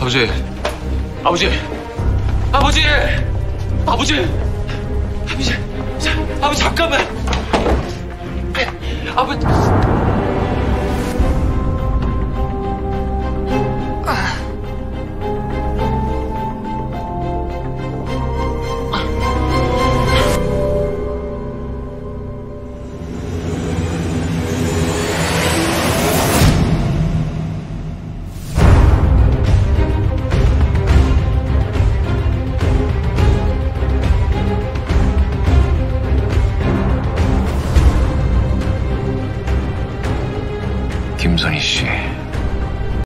아버지, 아버지, 아버지, 아버지, 아버지, 자, 아버지 잠깐만. 아버지. 김선희 씨.